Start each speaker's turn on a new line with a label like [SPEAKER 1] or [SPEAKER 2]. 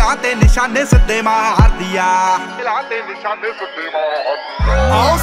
[SPEAKER 1] ਦਿਲਾਂ ਤੇ ਨਿਸ਼ਾਨੇ ਸਿੱਧੇ ਮਾਰਦੀ ਆ। ਦਿਲਾਂ ਤੇ ਨਿਸ਼ਾਨੇ ਸਿੱਧੇ ਮਾਰਦੀ ਆਓ